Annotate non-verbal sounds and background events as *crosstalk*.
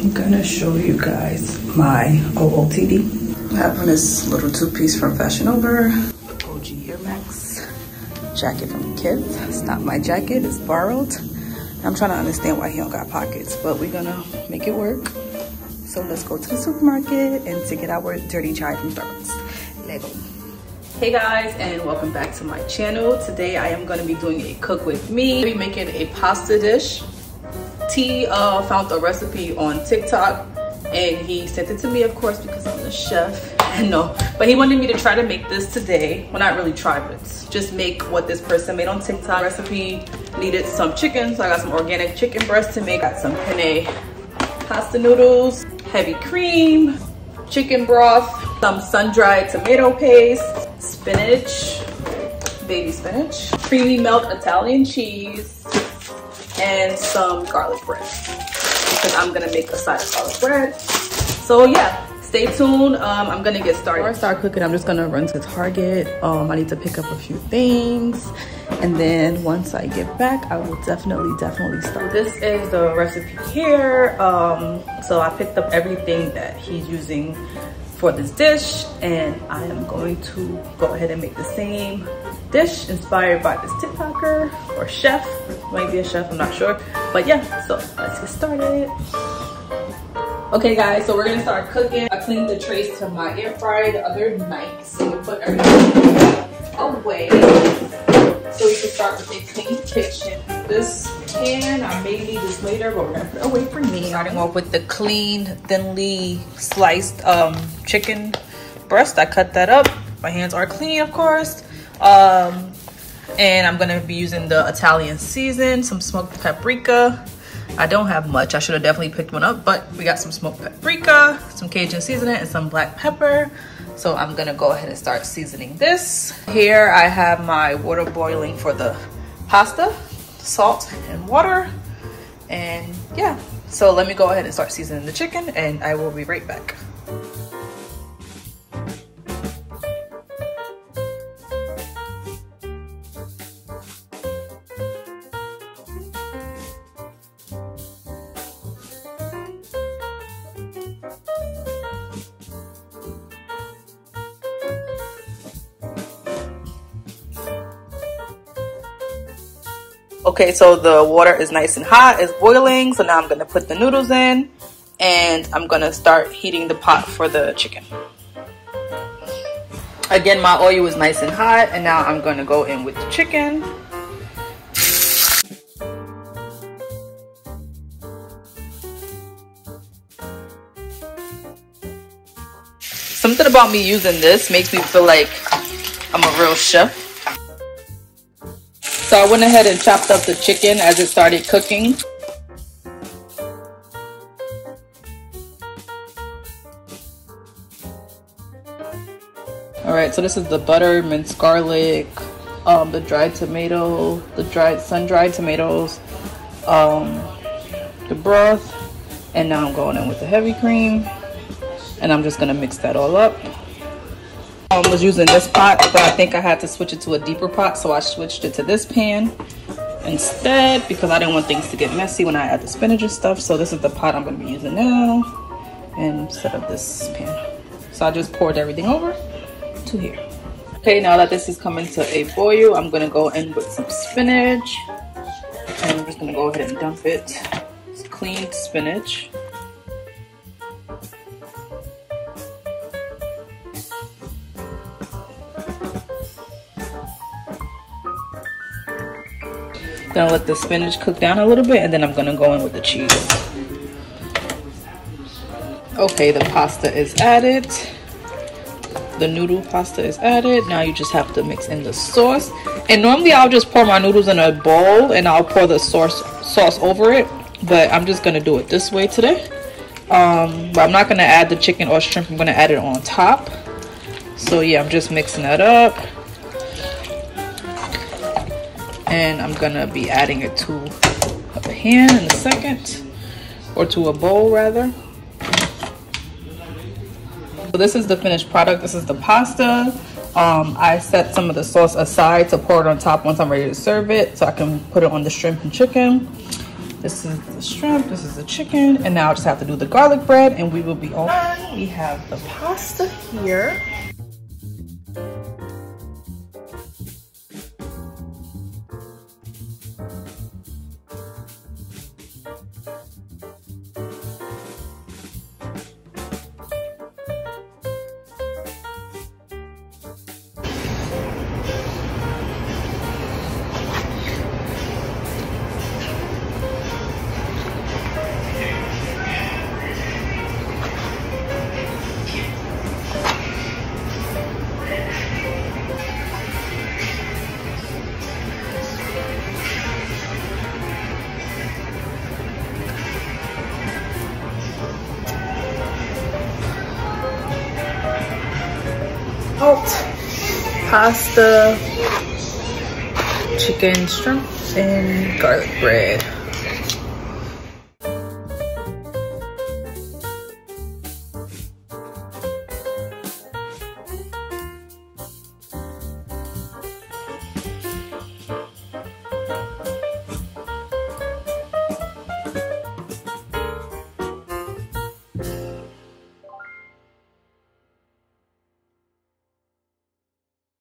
I'm gonna show you guys my OOTD. I have on this little two-piece from Fashion Nova. OG Air Max jacket from Kith. It's not my jacket, it's borrowed. I'm trying to understand why he don't got pockets, but we're gonna make it work. So let's go to the supermarket and to get our dirty chai from Starbucks. Lego. Hey guys, and welcome back to my channel. Today I am gonna be doing a cook with me. I'll be making a pasta dish T uh, found a recipe on TikTok and he sent it to me, of course, because I'm the chef. *laughs* no, but he wanted me to try to make this today. Well, not really try, but just make what this person made on TikTok. Recipe needed some chicken, so I got some organic chicken breast to make. Got some penne pasta noodles, heavy cream, chicken broth, some sun-dried tomato paste, spinach, baby spinach, creamy milk Italian cheese, and some garlic bread because I'm gonna make a side of garlic bread. So yeah, stay tuned. Um, I'm gonna get started. Before I start cooking, I'm just gonna run to Target. Um, I need to pick up a few things. And then once I get back, I will definitely, definitely start. This is the recipe here. Um, so I picked up everything that he's using for this dish and I am going to go ahead and make the same dish inspired by this TikToker or chef, might be a chef, I'm not sure. But yeah, so let's get started. Okay guys, so we're gonna start cooking. I cleaned the trays to my air fryer the other night, so we put everything away. So we can start with a clean kitchen. This can, I may need this later, but we're gonna put away for me. Starting off with the clean, thinly sliced um, chicken breast. I cut that up. My hands are clean, of course. Um, and I'm gonna be using the Italian season, some smoked paprika. I don't have much. I should have definitely picked one up, but we got some smoked paprika, some Cajun seasoning, and some black pepper. So I'm gonna go ahead and start seasoning this. Here I have my water boiling for the pasta, salt and water. And yeah, so let me go ahead and start seasoning the chicken and I will be right back. Okay, so the water is nice and hot, it's boiling. So now I'm gonna put the noodles in and I'm gonna start heating the pot for the chicken. Again, my oil is nice and hot and now I'm gonna go in with the chicken. Something about me using this makes me feel like I'm a real chef. So I went ahead and chopped up the chicken as it started cooking. All right, so this is the butter, minced garlic, um, the dried tomato, the dried sun-dried tomatoes, um, the broth, and now I'm going in with the heavy cream, and I'm just gonna mix that all up. I was using this pot, but I think I had to switch it to a deeper pot, so I switched it to this pan instead because I didn't want things to get messy when I add the spinach and stuff. So this is the pot I'm gonna be using now instead of this pan. So I just poured everything over to here. Okay, now that this is coming to a boil, I'm gonna go in with some spinach. And I'm just gonna go ahead and dump it. It's cleaned spinach. Gonna let the spinach cook down a little bit and then I'm gonna go in with the cheese. Okay, the pasta is added. The noodle pasta is added. Now you just have to mix in the sauce. And normally I'll just pour my noodles in a bowl and I'll pour the sauce sauce over it. But I'm just gonna do it this way today. Um, but I'm not gonna add the chicken or shrimp. I'm gonna add it on top. So yeah, I'm just mixing that up and I'm gonna be adding it to a pan in a second. Or to a bowl rather. So this is the finished product. This is the pasta. Um, I set some of the sauce aside to pour it on top once I'm ready to serve it so I can put it on the shrimp and chicken. This is the shrimp, this is the chicken, and now I just have to do the garlic bread and we will be all. We have the pasta here. Pasta, chicken, shrimp, and garlic bread.